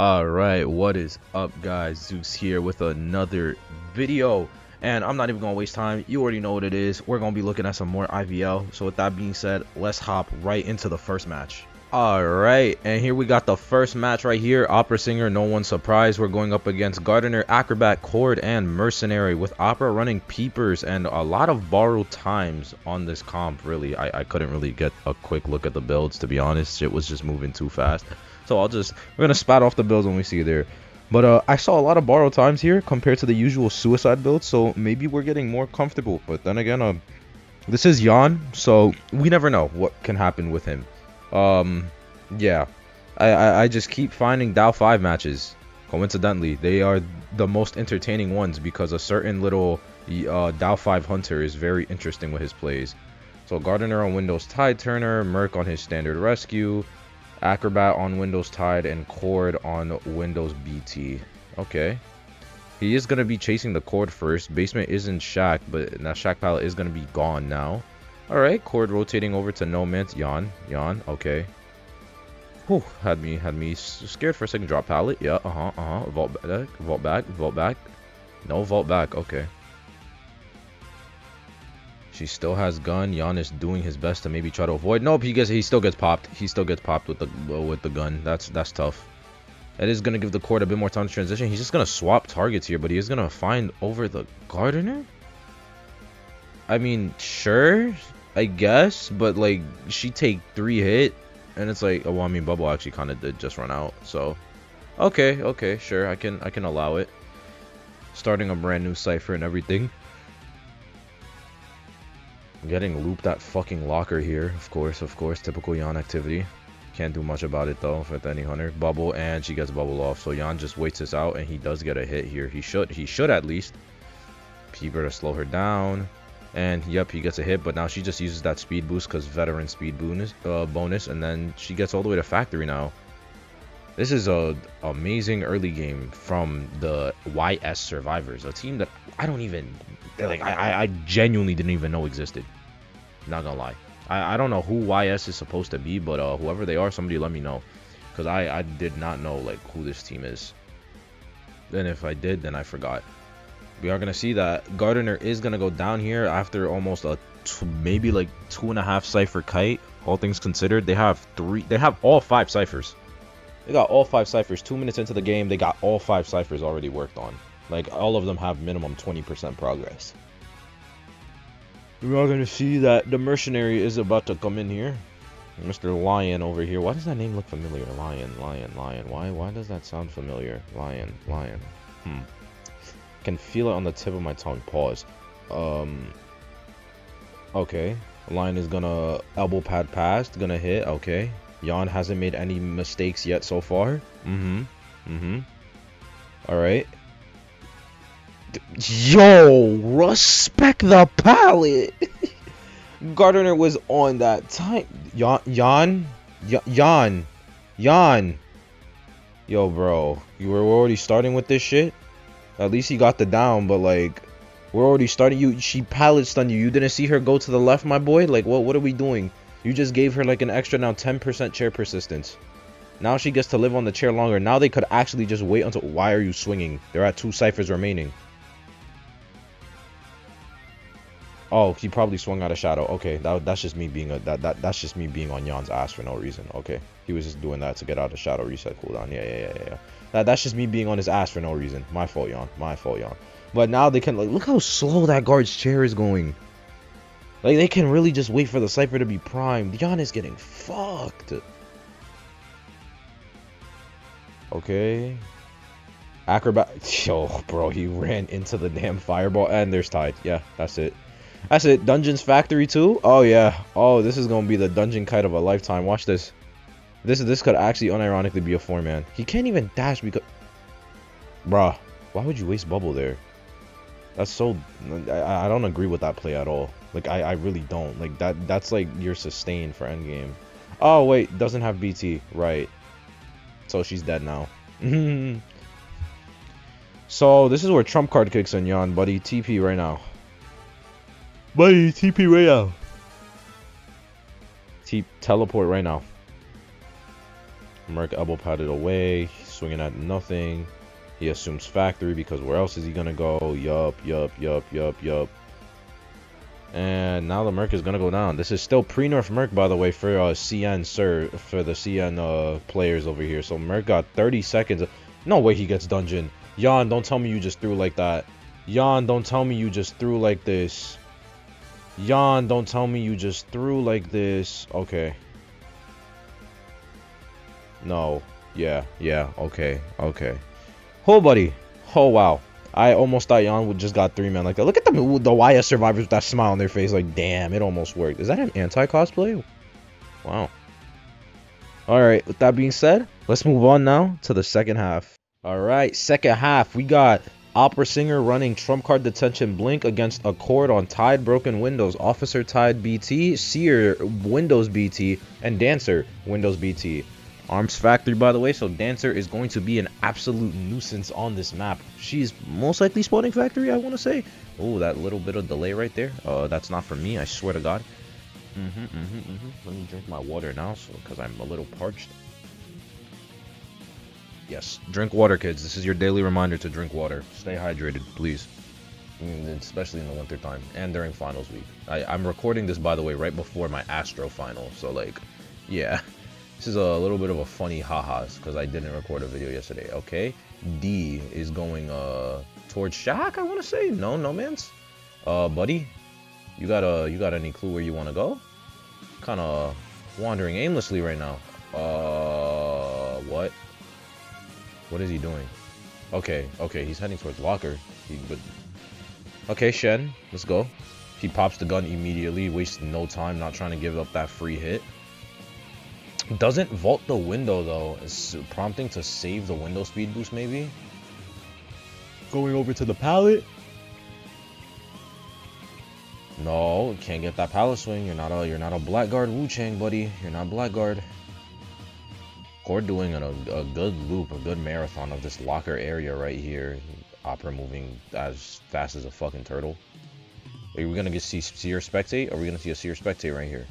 Alright, what is up guys? Zeus here with another video. And I'm not even to waste time. You already know what it is. We're to be looking at some more IVL. So with that being said, let's hop right into the first match. Alright, and here we got the first match right here. Opera Singer, no one surprised. We're going up against Gardener, Acrobat, Cord, and Mercenary with Opera running Peepers and a lot of borrowed times on this comp, really. I, I couldn't really get a quick look at the builds, to be honest. Shit was just moving too fast. So I'll just, we're to spat off the builds when we see there. But uh, I saw a lot of borrow times here compared to the usual suicide builds, so maybe we're getting more comfortable. But then again, uh, this is Jan, so we never know what can happen with him. Um, yeah, I, I, I just keep finding Dou5 matches. Coincidentally, they are the most entertaining ones because a certain little uh, Dou5 hunter is very interesting with his plays. So Gardener on Windows Tide Turner, Merc on his standard rescue, Acrobat on Windows Tide, and Cord on Windows BT. Okay. He is going to be chasing the Cord first. Basement isn't Shack, but that Shack palette is going to be gone now. Alright, Cord rotating over to No Man's Yawn. Yawn, okay. Whew, had me had me scared for a second. Drop pallet. Yeah, uh-huh, uh-huh. Vault back, vault back, vault back. No, vault back, okay. She still has gun. Giannis doing his best to maybe try to avoid. Nope, he gets he still gets popped. He still gets popped with the with the gun. That's that's tough. That is gonna give the Cord a bit more time to transition. He's just gonna swap targets here, but he is gonna find over the gardener. I mean, sure, I guess, but like she take three hit, and it's like, oh, well, I mean, bubble actually kind of did just run out, so okay, okay, sure, I can I can allow it. Starting a brand new cipher and everything. Getting looped that fucking locker here, of course, of course, typical Yan activity. Can't do much about it though with any hunter. Bubble and she gets bubble off. So Yan just waits this out and he does get a hit here. He should he should at least. Peeper to slow her down. And yep, he gets a hit, but now she just uses that speed boost because veteran speed bonus, uh, bonus, and then she gets all the way to factory now. This is a amazing early game from the YS Survivors, a team that I don't even like. I I genuinely didn't even know existed. Not gonna lie, I I don't know who YS is supposed to be, but uh, whoever they are, somebody let me know, because I I did not know like who this team is. Then if I did, then I forgot. We are gonna see that Gardener is gonna go down here after almost a maybe like two and a half cipher kite. All things considered, they have three. They have all five ciphers. They got all five ciphers. Two minutes into the game, they got all five ciphers already worked on. Like, all of them have minimum 20% progress. We are going to see that the mercenary is about to come in here. Mr. Lion over here. Why does that name look familiar? Lion, Lion, Lion. Why Why does that sound familiar? Lion, Lion. Hmm. Can feel it on the tip of my tongue. Pause. Um. Okay. Lion is gonna elbow pad past. Gonna hit. Okay. Jan hasn't made any mistakes yet so far. Mm-hmm. Mm-hmm. Alright. Yo, respect the palette. Gardner was on that time. Jan, Jan, Jan, Jan. Yo, bro, you were already starting with this shit. At least he got the down, but like, we're already starting. You, she pallet stunned you. You didn't see her go to the left, my boy. Like, what? What are we doing? You just gave her like an extra now 10% chair persistence. Now she gets to live on the chair longer. Now they could actually just wait until... Why are you swinging? There are two ciphers remaining. Oh, he probably swung out of shadow. Okay, that, that's just me being a that, that that's just me being on Jan's ass for no reason. Okay, he was just doing that to get out of shadow reset cooldown. Yeah, yeah, yeah, yeah. That that's just me being on his ass for no reason. My fault, Jan. My fault, Jan. But now they can like look how slow that guard's chair is going. Like, they can really just wait for the Cypher to be primed. Jan is getting fucked. Okay. Acrobat. Yo, bro, he ran into the damn fireball. And there's Tide. Yeah, that's it. That's it. Dungeons Factory 2? Oh, yeah. Oh, this is going to be the dungeon kite of a lifetime. Watch this. This this could actually unironically be a four-man. He can't even dash because... Bruh, why would you waste bubble there? That's so... I, I don't agree with that play at all. Like, I, I really don't. Like, that that's like your sustain for endgame. Oh, wait. Doesn't have BT. Right. So she's dead now. so, this is where Trump card kicks in, Jan, buddy. TP right now. Buddy, TP right now. T teleport right now. Merc elbow padded away, swinging at nothing. He assumes factory because where else is he gonna go? Yup, yup, yup, yup, yup. And now the Merc is gonna go down. This is still pre-nerf Merc, by the way, for uh, CN sir, for the CN uh, players over here. So Merc got 30 seconds. No way he gets dungeon. Jan, don't tell me you just threw like that. Jan, don't tell me you just threw like this. Jan, don't tell me you just threw like this. Okay. No. Yeah, yeah, okay, okay. Oh, buddy. Oh, wow. I almost thought Jan would just got three man like that. Look at the the YS survivors with that smile on their face. Like, damn, it almost worked. Is that an anti-cosplay? Wow. All right. With that being said, let's move on now to the second half. All right, second half. We got Opera Singer running Trump Card Detention Blink against Accord on Tide Broken Windows, Officer Tide BT, Seer Windows BT, and Dancer Windows BT. Arms Factory, by the way, so Dancer is going to be an absolute nuisance on this map. She's most likely spawning Factory, I want to say. Oh, that little bit of delay right there. Uh, that's not for me, I swear to God. Mm-hmm, mm-hmm, mm-hmm. Let me drink my water now, so because I'm a little parched. Yes, drink water, kids. This is your daily reminder to drink water. Stay hydrated, please. Mm, especially in the winter time and during finals week. I, I'm recording this, by the way, right before my Astro final. So, like, yeah. This is a little bit of a funny ha-has because I didn't record a video yesterday. Okay, D is going uh towards Shack. I want to say no, no man's. Uh, buddy, you got a you got any clue where you want to go? Kind of wandering aimlessly right now. Uh, what? What is he doing? Okay, okay, he's heading towards locker. He, but okay, Shen, let's go. He pops the gun immediately, wastes no time, not trying to give up that free hit. Doesn't vault the window though. It's prompting to save the window speed boost maybe. Going over to the pallet. No, can't get that pallet swing. You're not a you're not a blackguard Wu Chang, buddy. You're not blackguard. Cord doing a, a good loop, a good marathon of this locker area right here. Opera moving as fast as a fucking turtle. Are we gonna get see Seer spectate? Or are we gonna see a Seer spectate right here?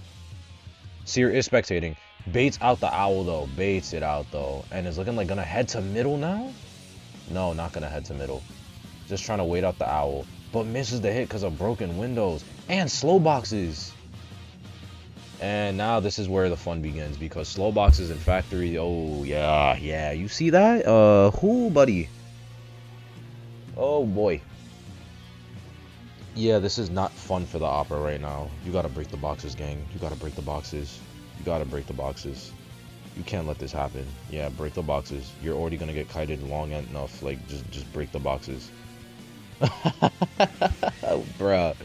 Seer is spectating. Baits out the owl though. Baits it out though. And is looking like gonna head to middle now? No, not gonna head to middle. Just trying to wait out the owl. But misses the hit because of broken windows and slow boxes. And now this is where the fun begins because slow boxes and factory. Oh yeah, yeah. You see that? Uh, who, buddy? Oh boy. Yeah, this is not fun for the opera right now. You gotta break the boxes, gang. You gotta break the boxes. You gotta break the boxes. You can't let this happen. Yeah, break the boxes. You're already gonna get kited long enough. Like, just just break the boxes. Bruh.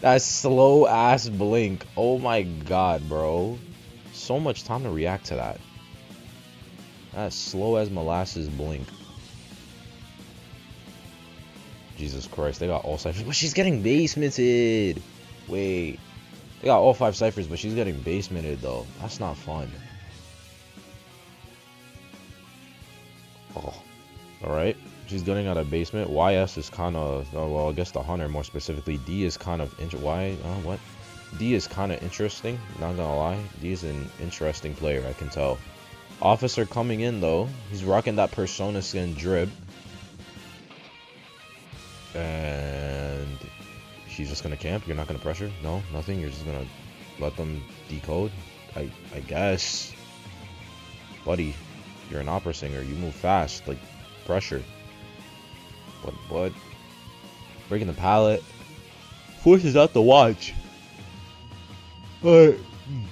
That slow ass blink. Oh my god, bro. So much time to react to that. That slow as molasses blink. Jesus Christ, they got all ciphers. But she's getting basemented. Wait. They got all five ciphers, but she's getting basemented though. That's not fun. Oh. Alright. She's getting out of basement. YS is kind of, oh, well, I guess the hunter more specifically. D is kind of, why, uh, what? D is kind of interesting, not gonna lie. D is an interesting player, I can tell. Officer coming in though. He's rocking that Persona skin drip. Just gonna camp. You're not gonna pressure. No, nothing. You're just gonna let them decode. I I guess. Buddy, you're an opera singer. You move fast. Like pressure. But what? Breaking the pallet. Forces out the watch. But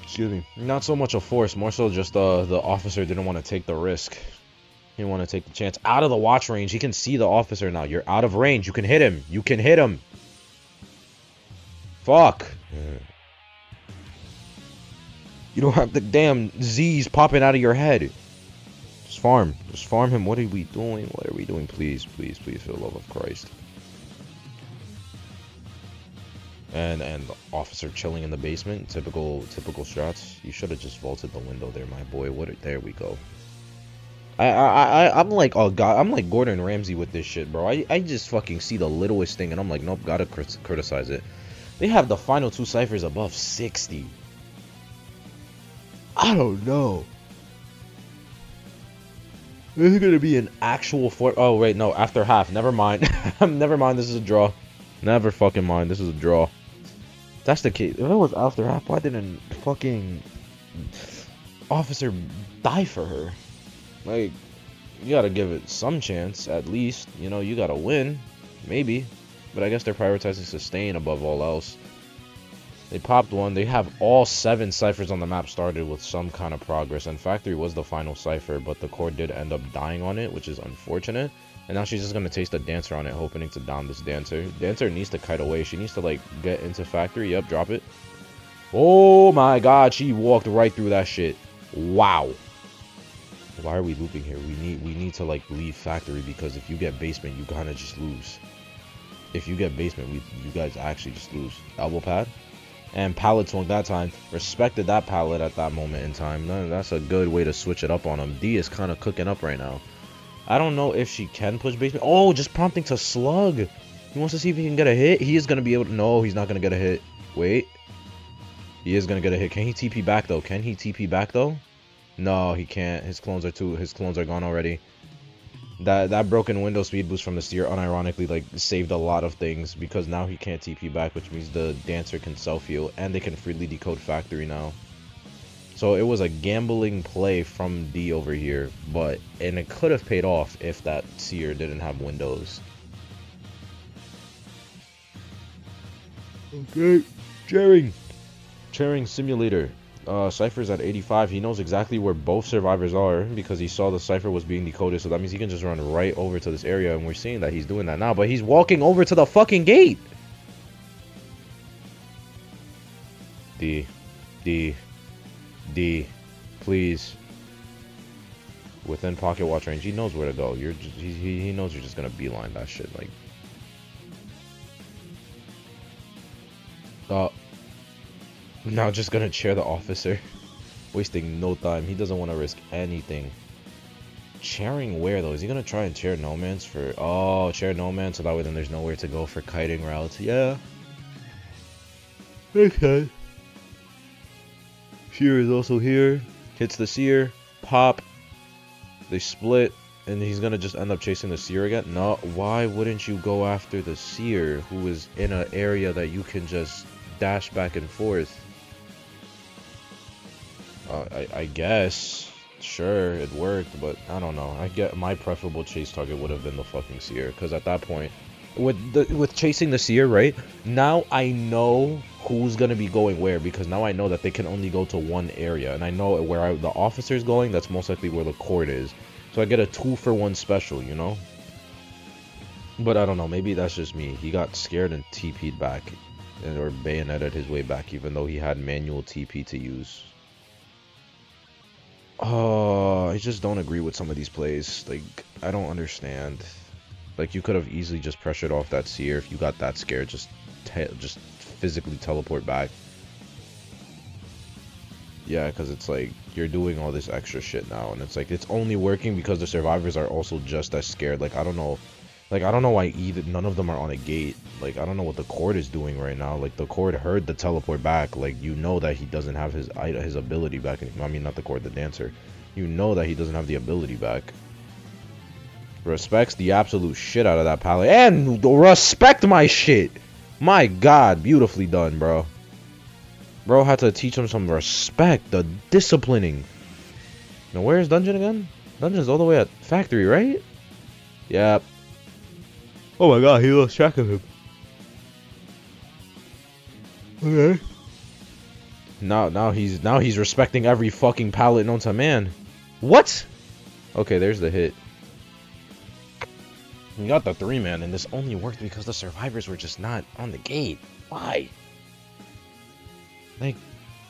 excuse me. Not so much a force, more so just uh the officer didn't want to take the risk. He didn't want to take the chance. Out of the watch range. He can see the officer now. You're out of range. You can hit him. You can hit him. Fuck. You don't have the damn Z's popping out of your head. Just farm. Just farm him. What are we doing? What are we doing? Please, please, please, for the love of Christ. And and officer chilling in the basement. Typical typical shots. You should have just vaulted the window there, my boy. What? Are, there we go. I I I I'm like oh god I'm like Gordon Ramsay with this shit, bro. I I just fucking see the littlest thing and I'm like nope, gotta crit criticize it. They have the final two ciphers above 60. I don't know. This is gonna be an actual four. Oh wait, no. After half. Never mind. Never mind. This is a draw. Never fucking mind. This is a draw. That's the case. If it was after half, why didn't fucking officer die for her? Like, you gotta give it some chance at least. You know, you gotta win, maybe. But I guess they're prioritizing sustain above all else. They popped one. They have all seven ciphers on the map started with some kind of progress. And Factory was the final cipher, but the Cord did end up dying on it, which is unfortunate. And now she's just going to taste a Dancer on it, hoping to down this Dancer. Dancer needs to kite away. She needs to, like, get into Factory. Yep, drop it. Oh, my God. She walked right through that shit. Wow. Why are we looping here? We need we need to, like, leave Factory because if you get basement, you kind of just lose. If you get basement, we you guys actually just lose. Elbow pad and pallet swung that time. Respected that pallet at that moment in time. That's a good way to switch it up on him. D is kind of cooking up right now. I don't know if she can push basement. Oh, just prompting to slug. He wants to see if he can get a hit. He is going to be able to... No, he's not going to get a hit. Wait. He is going to get a hit. Can he TP back, though? Can he TP back, though? No, he can't. His clones are too... His clones are gone already that that broken window speed boost from the seer unironically like saved a lot of things because now he can't TP back, which means the dancer can self heal and they can freely decode factory now. So it was a gambling play from D over here, but and it could have paid off if that seer didn't have windows. Okay, chairing, chairing simulator uh, Cypher's at 85. He knows exactly where both survivors are because he saw the Cypher was being decoded. So that means he can just run right over to this area. And we're seeing that he's doing that now. But he's walking over to the fucking gate. D. D. D. Please. Within pocket watch range. He knows where to go. You're just, he, he knows you're just going to beeline that shit. Like. Uh. Now just gonna chair the officer. Wasting no time. He doesn't want to risk anything. Chairing where though? Is he gonna try and chair no man's for oh chair no man so that way then there's nowhere to go for kiting routes. Yeah. Okay. Seer is also here. Hits the seer. Pop. They split. And he's gonna just end up chasing the seer again? No, why wouldn't you go after the seer who is in an area that you can just dash back and forth? Uh, I, I guess. Sure, it worked, but I don't know. I get my preferable chase target would have been the fucking seer, because at that point, with the with chasing the seer, right? Now I know who's gonna be going where because now I know that they can only go to one area, and I know where I, the officer's going. That's most likely where the Cord is, so I get a two for one special, you know. But I don't know. Maybe that's just me. He got scared and TP'd back, or bayoneted his way back, even though he had manual TP to use. I just don't agree with some of these plays. Like, I don't understand. Like, you could have easily just pressured off that seer if you got that scared. Just, just physically teleport back. Yeah, because it's like, you're doing all this extra shit now. And it's like, it's only working because the survivors are also just as scared. Like, I don't know. Like, I don't know why either, none of them are on a gate. Like, I don't know what the Cord is doing right now. Like, the Cord heard the teleport back. Like, you know that he doesn't have his his ability back. I mean, not the Cord, the dancer. You know that he doesn't have the ability back. Respects the absolute shit out of that pallet. And respect my shit. My god, beautifully done, bro. Bro had to teach him some respect. The disciplining. Now, where's Dungeon again? Dungeon's all the way at Factory, right? Yep. Oh my god, he lost track of him. Okay. Now, now he's now he's respecting every fucking pallet known to man. What? Okay, there's the hit. We got the three man, and this only worked because the survivors were just not on the gate. Why? Like,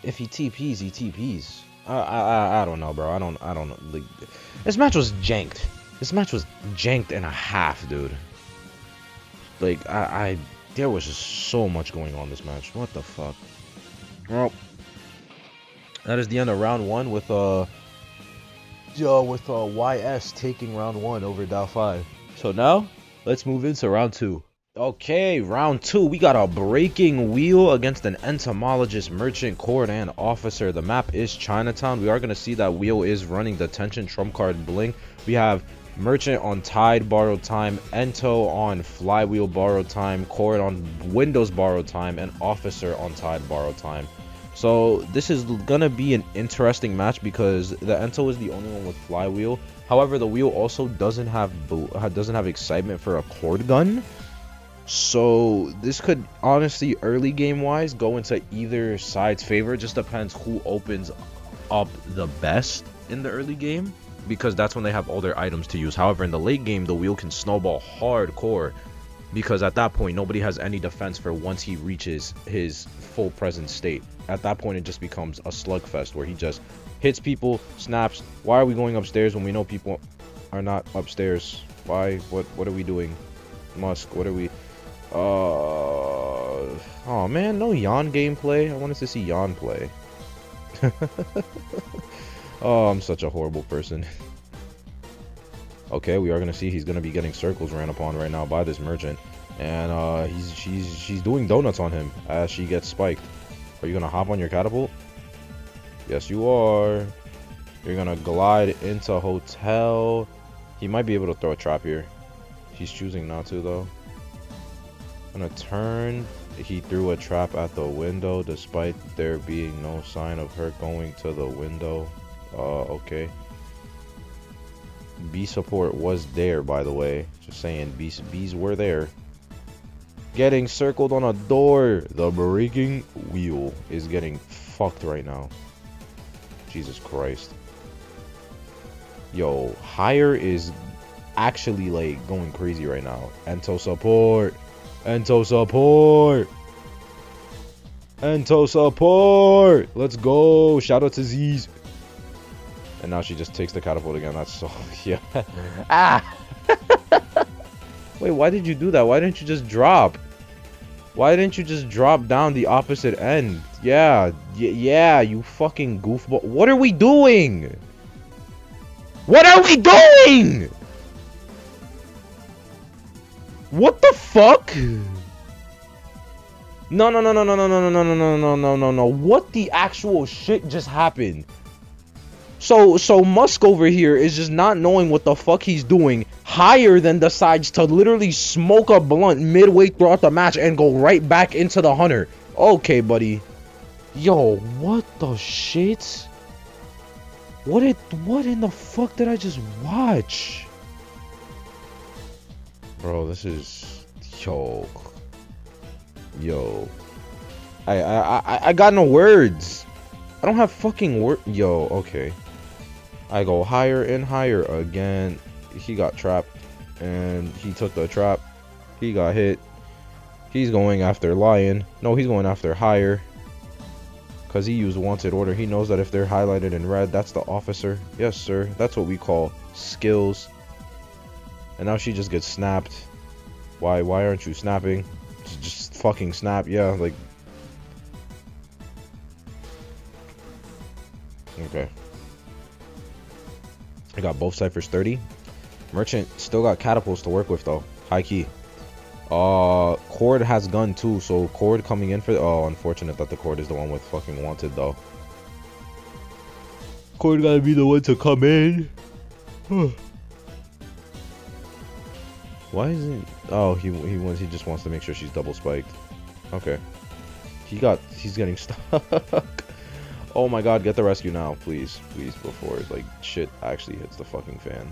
if he TPs, he TPs. I, I, I don't know, bro. I don't, I don't know. Like, this match was janked. This match was janked and a half, dude. Like, I, I, there was just so much going on this match. What the fuck? Well, that is the end of round one with, uh, uh with, uh, YS taking round one over Dou5. So now, let's move into round two. Okay, round two. We got a breaking wheel against an entomologist, merchant, court, and officer. The map is Chinatown. We are going to see that wheel is running the tension trump card blink. We have Merchant on Tide borrowed time, Ento on Flywheel borrowed time, Cord on Windows borrowed time, and Officer on Tide borrowed time. So this is gonna be an interesting match because the Ento is the only one with Flywheel. However, the wheel also doesn't have doesn't have excitement for a cord gun. So this could honestly, early game wise, go into either side's favor. It just depends who opens up the best in the early game because that's when they have all their items to use. However, in the late game, the wheel can snowball hardcore because at that point, nobody has any defense for once he reaches his full presence state. At that point, it just becomes a slugfest where he just hits people, snaps. Why are we going upstairs when we know people are not upstairs? Why? What? What are we doing? Musk, what are we? Uh, oh man, no Yan gameplay. I wanted to see Yan play. oh, I'm such a horrible person. okay, we are gonna see he's gonna be getting circles ran upon right now by this merchant, and uh, he's she's she's doing donuts on him as she gets spiked. Are you gonna hop on your catapult? Yes, you are. You're gonna glide into hotel. He might be able to throw a trap here. He's choosing not to though. Gonna turn. He threw a trap at the window despite there being no sign of her going to the window. Uh, okay. B support was there, by the way. Just saying, bees, bees were there. Getting circled on a door. The breaking wheel is getting fucked right now. Jesus Christ. Yo, higher is actually like going crazy right now. Ento support. Ento support. Ento support. Let's go. Shout out to Z's. And now she just takes the catapult again. That's so yeah. ah. Wait, why did you do that? Why didn't you just drop? Why didn't you just drop down the opposite end? Yeah, yeah, you fucking goofball. What are we doing? What are we doing? What the fuck? No, no, no, no, no, no, no, no, no, no, no, no, no, no, no. What the actual shit just happened? So, so Musk over here is just not knowing what the fuck he's doing. Higher than decides to literally smoke a blunt midway throughout the match and go right back into the hunter. Okay, buddy. Yo, what the shit? What it? What in the fuck did I just watch? Bro, this is yo, yo. I I I I got no words. I don't have fucking word. Yo, okay. I go higher and higher again. He got trapped, and he took the trap. He got hit. He's going after lion. No, he's going after higher. Because he used wanted order. He knows that if they're highlighted in red, that's the officer. Yes, sir. That's what we call skills. And now she just gets snapped. Why why aren't you snapping? Just, fucking snap. Yeah, like Okay. I got both ciphers 30. Merchant still got catapults to work with though. High key. Uh Cord has gun too, so Cord coming in for oh unfortunate that the Cord is the one with fucking wanted though. Cord gotta be the one to come in. Why isn't? Oh, he he wants. He just wants to make sure she's double spiked. Okay. He got. He's getting stuck. Oh my God! Get the rescue now, please, please, before like shit actually hits the fucking fan.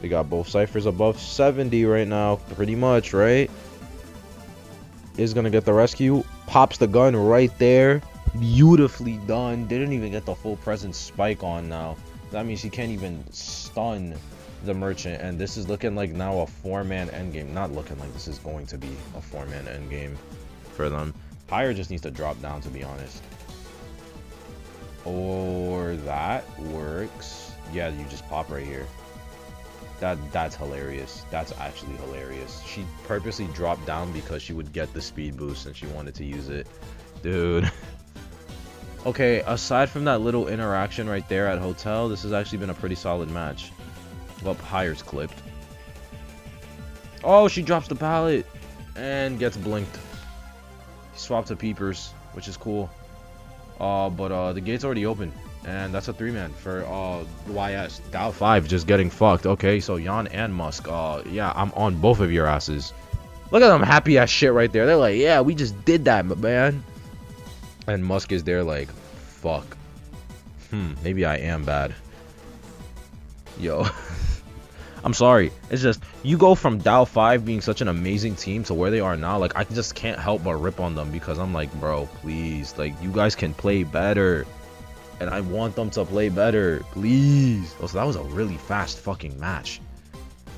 They got both ciphers above 70 right now, pretty much, right? Is gonna get the rescue. Pops the gun right there. Beautifully done. Didn't even get the full presence spike on now. That means he can't even stun the merchant and this is looking like now a four-man endgame not looking like this is going to be a four-man endgame for them higher just needs to drop down to be honest. Or that works. Yeah you just pop right here. That that's hilarious. That's actually hilarious. She purposely dropped down because she would get the speed boost and she wanted to use it. Dude. Okay aside from that little interaction right there at hotel this has actually been a pretty solid match. Well, Hire's clipped. Oh, she drops the pallet and gets blinked. Swapped to peepers, which is cool. Uh, but uh, the gate's already open. And that's a three man for uh YS. Dow five just getting fucked. Okay, so Yan and Musk. Uh yeah, I'm on both of your asses. Look at them happy ass shit right there. They're like, yeah, we just did that, man. And Musk is there like, fuck. Hmm, maybe I am bad. Yo. I'm sorry. It's just you go from Dou5 being such an amazing team to where they are now. Like I just can't help but rip on them because I'm like, bro, please, like you guys can play better. And I want them to play better. Please. Oh, so that was a really fast fucking match.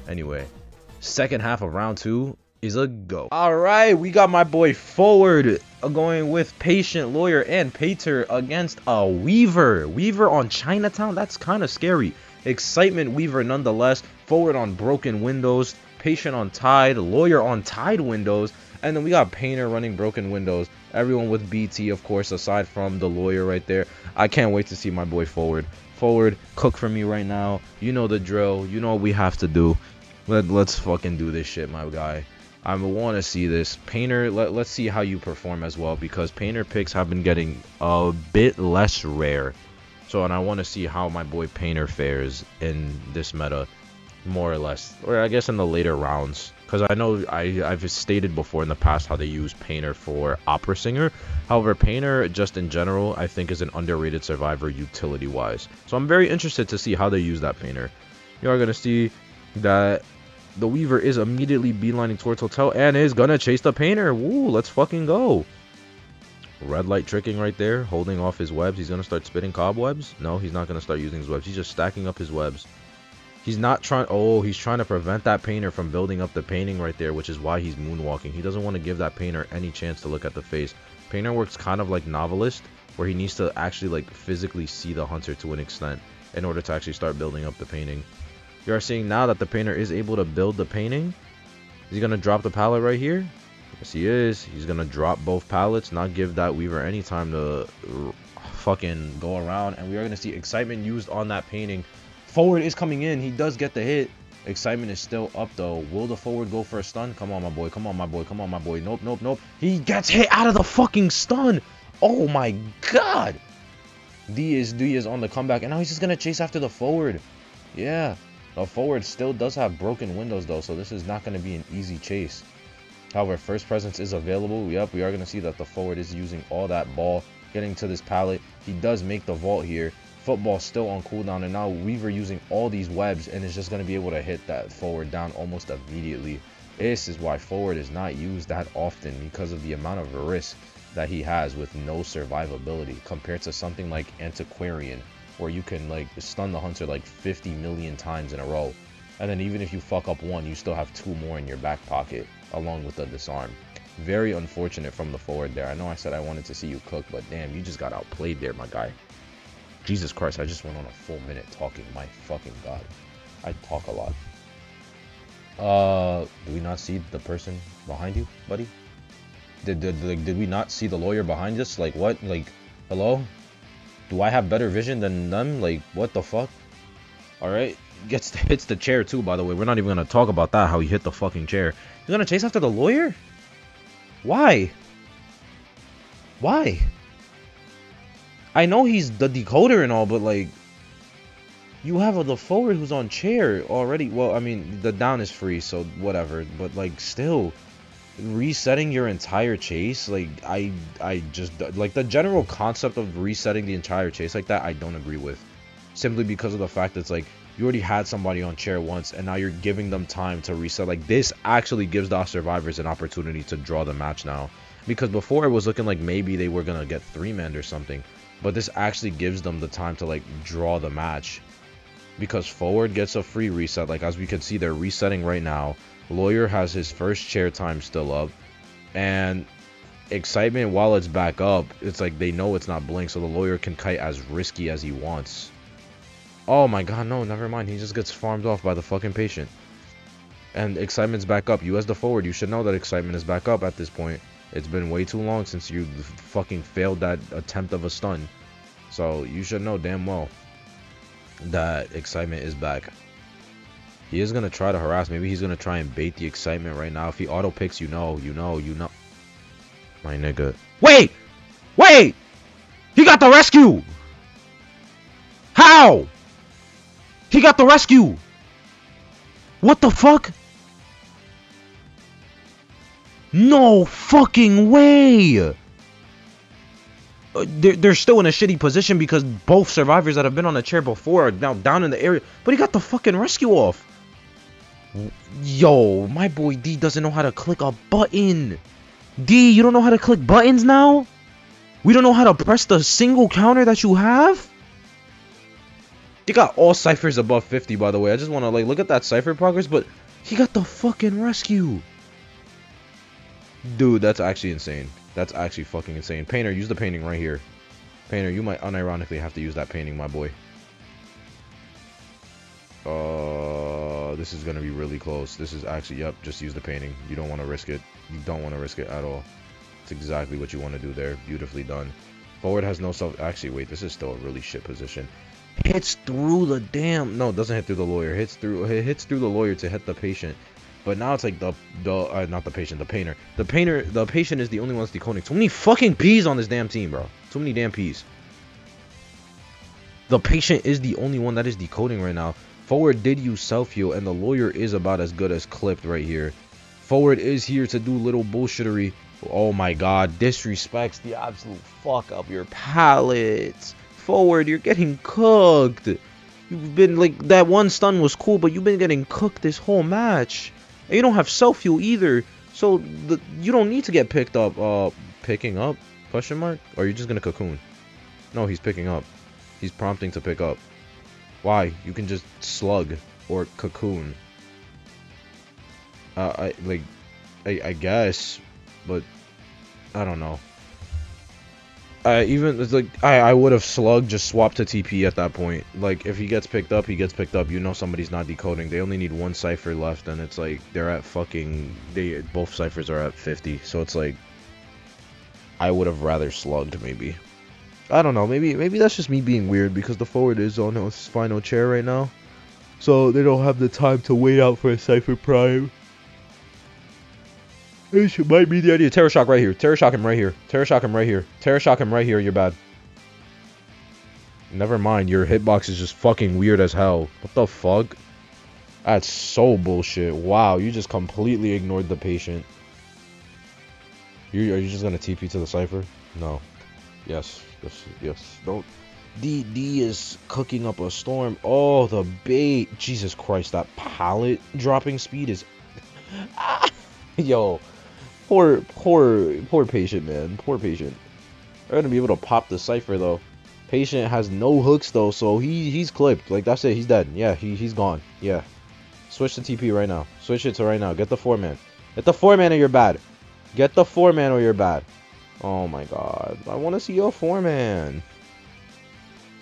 Anyway, second half of round two is a go. All right, we got my boy forward uh, going with patient lawyer and Pater against a Weaver. Weaver on Chinatown. That's kind of scary. Excitement Weaver nonetheless. Forward on Broken Windows. Patient on Tide. Lawyer on Tide Windows. And then we got Painter running Broken Windows. Everyone with BT, of course, aside from the lawyer right there. I can't wait to see my boy Forward. Forward, cook for me right now. You know the drill. You know what we have to do. Let, let's fucking do this shit, my guy. I want to see this. Painter, let, let's see how you perform as well because Painter picks have been getting a bit less rare. So, and I want to see how my boy Painter fares in this meta, more or less, or I guess in the later rounds. Because I know I, I've stated before in the past how they use Painter for Opera Singer. However, Painter, just in general, I think is an underrated survivor utility-wise. So I'm very interested to see how they use that Painter. You are going to see that the Weaver is immediately beelining towards Hotel and is going to chase the Painter. Woo, let's fucking go. Red light tricking right there, holding off his webs. He's going to start spitting cobwebs. No, he's not going to start using his webs. He's just stacking up his webs. He's not trying... Oh, he's trying to prevent that painter from building up the painting right there, which is why he's moonwalking. He doesn't want to give that painter any chance to look at the face. Painter works kind of like Novelist, where he needs to actually like physically see the hunter to an extent in order to actually start building up the painting. You are seeing now that the painter is able to build the painting. Is he going to drop the pallet right here? Yes, he is. He's going to drop both pallets, not give that Weaver any time to fucking go around. And we are going to see excitement used on that painting. Forward is coming in. He does get the hit. Excitement is still up though. Will the forward go for a stun? Come on, my boy. Come on, my boy. Come on, my boy. Nope, nope, nope. He gets hit out of the fucking stun. Oh my god. D is D is on the comeback, and now he's just gonna chase after the forward. Yeah, the forward still does have broken windows though, so this is not gonna be an easy chase. However, first presence is available. Yep, we are gonna see that the forward is using all that ball, getting to this pallet. He does make the vault here football still on cooldown and now Weaver using all these webs and is just going to be able to hit that forward down almost immediately. This is why forward is not used that often because of the amount of risk that he has with no survivability compared to something like Antiquarian where you can like stun the hunter like 50 million times in a row. And then even if you fuck up one, you still have two more in your back pocket along with the disarm. Very unfortunate from the forward there. I know I said I wanted to see you cook, but damn, you just got outplayed there, my guy. Jesus Christ, I just went on a full minute talking. My fucking god. I talk a lot. Uh, do we not see the person behind you, buddy? Did, did, did, did we not see the lawyer behind us? Like, what? Like, hello? Do I have better vision than them? Like, what the fuck? Alright. Gets hits the chair too, by the way. We're not even gonna talk about that, how he hit the fucking chair. He's gonna chase after the lawyer? Why? Why? I know he's the decoder and all, but like, you have a, the forward who's on chair already. Well, I mean, the down is free, so whatever. But like, still, resetting your entire chase, like I, I just like the general concept of resetting the entire chase like that. I don't agree with, simply because of the fact that it's like you already had somebody on chair once, and now you're giving them time to reset. Like this actually gives the survivors an opportunity to draw the match now, because before it was looking like maybe they were gonna get three men or something but this actually gives them the time to like draw the match. Because forward gets a free reset like as we can see they're resetting right now. Lawyer has his first chair time still up. And excitement while it's back up it's like they know it's not blink so the lawyer can kite as risky as he wants. Oh my god no never mind. He just gets farmed off by the fucking patient. And excitement's back up. You as the forward you should know that excitement is back up at this point it's been way too long since you fucking failed that attempt of a stun. So you should know damn well that excitement is back. He is gonna try to harass. Maybe he's gonna try and bait the excitement right now. If he auto picks, you know, you know, you know. My nigga. Wait! Wait! He got the rescue! How? He got the rescue. What the fuck? No fucking way! Uh, they're, they're still in a shitty position because both survivors that have been on the chair before are now down in the area. But he got the fucking rescue off. Yo, my boy D doesn't know how to click a button. D, you don't know how to click buttons now? We don't know how to press the single counter that you have? They got all ciphers above 50, by the way. I just want to, like, look at that cipher progress, but he got the fucking rescue. Dude, that's actually insane. That's actually fucking insane. Painter, use the painting right here. Painter, you might unironically have to use that painting, my boy. Uh, this is going to be really close. This is actually, yep, just use the painting. You don't want to risk it. You don't want to risk it at all. It's exactly what you want to do there. Beautifully done. Forward has no self... Actually, wait, this is still a really shit position. Hits through the damn... No, doesn't hit through the lawyer. Hits through, It hits through the lawyer to hit the patient. But now it's like the the uh, not the patient, the painter. The painter, the patient is the only one that's decoding. Too many fucking peas on this damn team, bro. Too many damn peas. The patient is the only one that is decoding right now. Forward did use self heal, and the lawyer is about as good as clipped right here. Forward is here to do little bullshittery. Oh my god, disrespects the absolute fuck up your pallets. Forward, you're getting cooked. You've been like that one stun was cool, but you've been getting cooked this whole match. And you don't have self fuel either. So the, you don't need to get picked up. Uh, picking up? Question mark? Or are you just gonna cocoon? No, he's picking up. He's prompting to pick up. Why? You can just slug or cocoon. Uh, I like, I, I guess, but I don't know. I even it's like I I would have slugged just swapped to TP at that point. Like if he gets picked up, he gets picked up. You know somebody's not decoding. They only need one cipher left, and it's like they're at fucking they both ciphers are at 50. So it's like I would have rather slugged maybe. I don't know. Maybe maybe that's just me being weird because the forward is on his final chair right now, so they don't have the time to wait out for a cipher prime. This might be the idea. Terror shock right here. Terror shock him right here. Terror shock him right here. Terror shock him right here. You're bad. Never mind. Your hitbox is just fucking weird as hell. What the fuck? That's so bullshit. Wow, you just completely ignored the patient. You are you just gonna TP to the cipher? No. Yes. Yes. Yes. Don't. D D is cooking up a storm. Oh, the bait. Jesus Christ, that pallet dropping speed is. Ah, yo, Poor, poor, poor patient, man. Poor patient. They're gonna be able to pop the cipher though. Patient has no hooks though, so he he's clipped. Like that's it. He's dead. Yeah, he he's gone. Yeah. Switch to TP right now. Switch it to right now. Get the four man. Get the four man or you're bad. Get the four man or you're bad. Oh my god. I want to see your four man.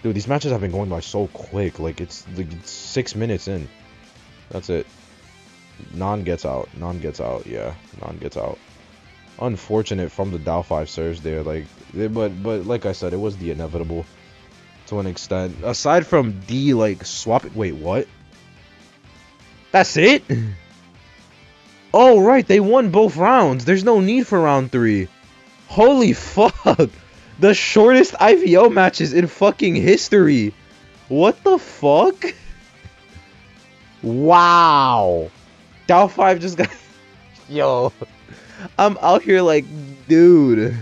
Dude, these matches have been going by so quick. Like it's like it's six minutes in. That's it. Non gets out. Non gets out. Yeah, non gets out unfortunate from the Dou5 serves there. Like, eh, but but like I said, it was the inevitable to an extent. Aside from D, like swap. it. Wait, what? That's it. Oh right, they won both rounds. There's no need for round three. Holy fuck! The shortest IVL matches in fucking history. What the fuck? Wow. Dou5 just got... Yo. I'm out here like, dude.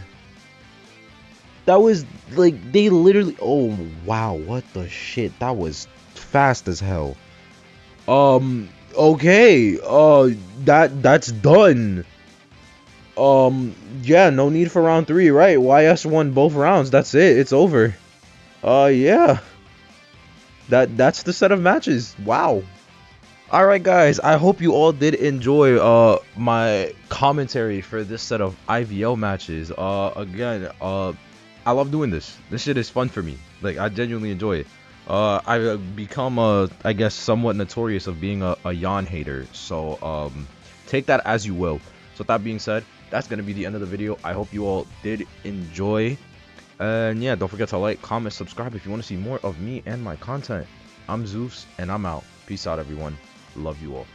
That was like they literally. Oh wow, what the shit? That was fast as hell. Um. Okay. Uh. That that's done. Um. Yeah. No need for round three, right? YS won both rounds. That's it. It's over. Uh. Yeah. That that's the set of matches. Wow. Alright guys, I hope you all did enjoy uh my commentary for this set of IVL matches. Uh again, uh I love doing this. This shit is fun for me. Like I genuinely enjoy it. Uh I've become a, I guess somewhat notorious of being a, a Yan hater. So um take that as you will. So that being said, that's gonna be the end of the video. I hope you all did enjoy. And yeah, don't forget to like, comment, subscribe if you want to see more of me and my content. I'm Zeus, and I'm out. Peace out, everyone. Love you all.